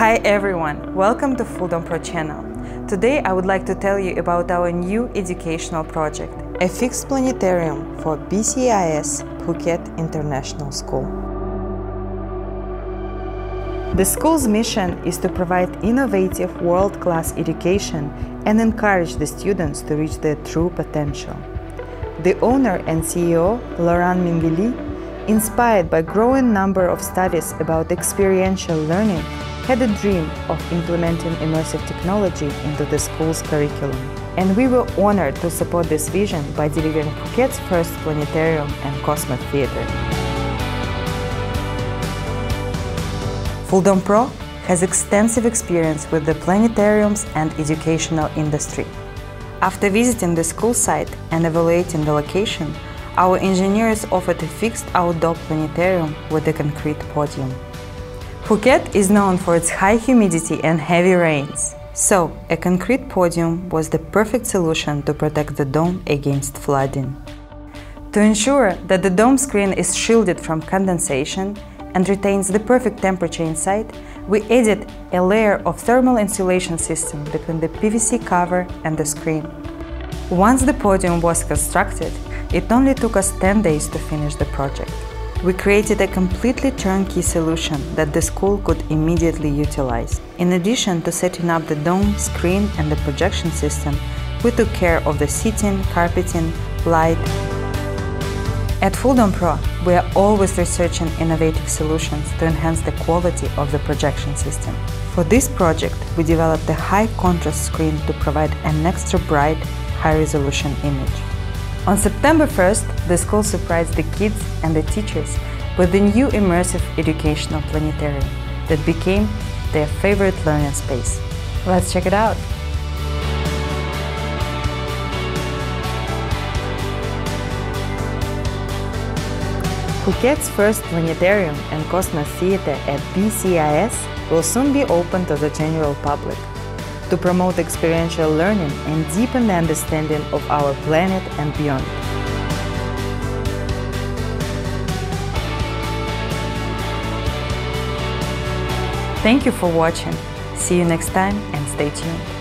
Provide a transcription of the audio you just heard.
Hi everyone, welcome to Fulldome Pro channel. Today I would like to tell you about our new educational project, a fixed planetarium for BCIS Phuket International School. The school's mission is to provide innovative world-class education and encourage the students to reach their true potential. The owner and CEO, Laurent Minguely, inspired by growing number of studies about experiential learning, had a dream of implementing immersive technology into the school's curriculum. And we were honored to support this vision by delivering Phuket's first planetarium and cosmic Theatre. Fulldome Pro has extensive experience with the planetariums and educational industry. After visiting the school site and evaluating the location, our engineers offered a fixed outdoor planetarium with a concrete podium. Phuket is known for its high humidity and heavy rains, so a concrete podium was the perfect solution to protect the dome against flooding. To ensure that the dome screen is shielded from condensation and retains the perfect temperature inside, we added a layer of thermal insulation system between the PVC cover and the screen. Once the podium was constructed, it only took us 10 days to finish the project. We created a completely turnkey solution that the school could immediately utilize. In addition to setting up the dome, screen and the projection system, we took care of the seating, carpeting, light. At Fulldome Pro, we are always researching innovative solutions to enhance the quality of the projection system. For this project, we developed a high contrast screen to provide an extra bright, high resolution image. On September 1st, the school surprised the kids and the teachers with the new immersive educational planetarium that became their favorite learning space. Let's check it out! Phuket's first planetarium and Cosmos Theatre at BCIS will soon be open to the general public to promote experiential learning and deepen the understanding of our planet and beyond. Thank you for watching. See you next time and stay tuned.